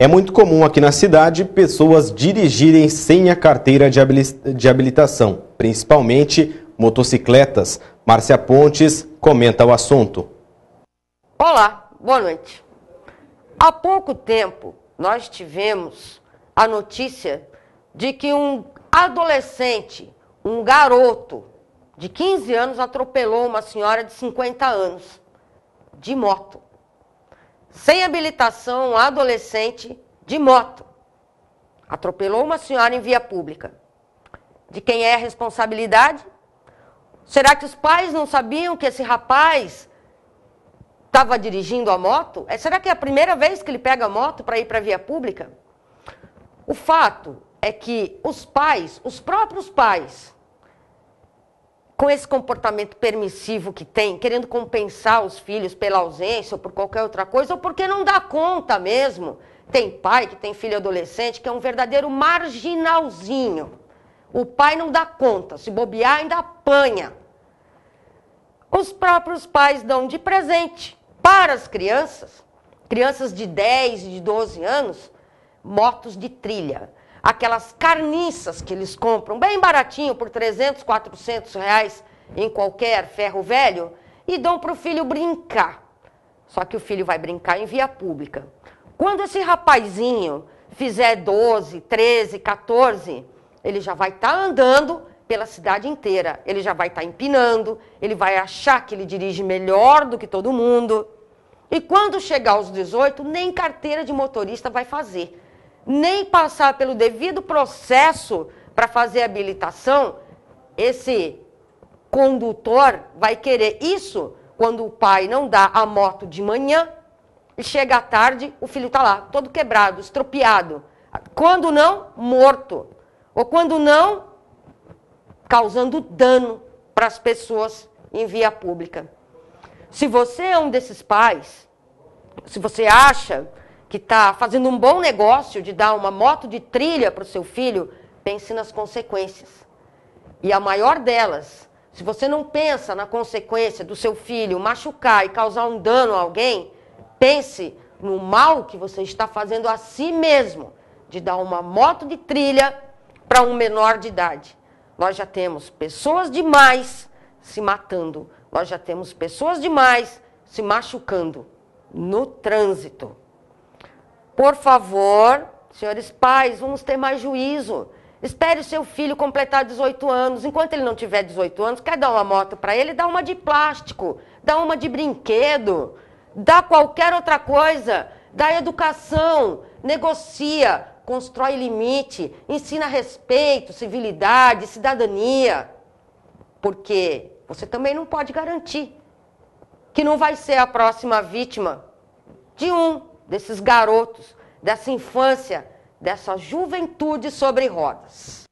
É muito comum aqui na cidade pessoas dirigirem sem a carteira de habilitação, principalmente motocicletas. Márcia Pontes comenta o assunto. Olá, boa noite. Há pouco tempo nós tivemos a notícia de que um adolescente, um garoto de 15 anos, atropelou uma senhora de 50 anos de moto sem habilitação, um adolescente de moto. Atropelou uma senhora em via pública. De quem é a responsabilidade? Será que os pais não sabiam que esse rapaz estava dirigindo a moto? É, será que é a primeira vez que ele pega a moto para ir para a via pública? O fato é que os pais, os próprios pais, com esse comportamento permissivo que tem, querendo compensar os filhos pela ausência ou por qualquer outra coisa, ou porque não dá conta mesmo. Tem pai que tem filho adolescente que é um verdadeiro marginalzinho. O pai não dá conta, se bobear ainda apanha. Os próprios pais dão de presente para as crianças, crianças de 10 e de 12 anos, motos de trilha aquelas carniças que eles compram bem baratinho, por 300, 400 reais em qualquer ferro velho, e dão para o filho brincar. Só que o filho vai brincar em via pública. Quando esse rapazinho fizer 12, 13, 14, ele já vai estar tá andando pela cidade inteira. Ele já vai estar tá empinando, ele vai achar que ele dirige melhor do que todo mundo. E quando chegar aos 18, nem carteira de motorista vai fazer nem passar pelo devido processo para fazer habilitação, esse condutor vai querer isso quando o pai não dá a moto de manhã e chega à tarde, o filho está lá, todo quebrado, estropiado. Quando não, morto. Ou quando não, causando dano para as pessoas em via pública. Se você é um desses pais, se você acha que está fazendo um bom negócio de dar uma moto de trilha para o seu filho, pense nas consequências. E a maior delas, se você não pensa na consequência do seu filho machucar e causar um dano a alguém, pense no mal que você está fazendo a si mesmo de dar uma moto de trilha para um menor de idade. Nós já temos pessoas demais se matando, nós já temos pessoas demais se machucando no trânsito. Por favor, senhores pais, vamos ter mais juízo. Espere o seu filho completar 18 anos. Enquanto ele não tiver 18 anos, quer dar uma moto para ele, dá uma de plástico, dá uma de brinquedo, dá qualquer outra coisa, dá educação, negocia, constrói limite, ensina respeito, civilidade, cidadania. Porque você também não pode garantir que não vai ser a próxima vítima de um desses garotos, dessa infância, dessa juventude sobre rodas.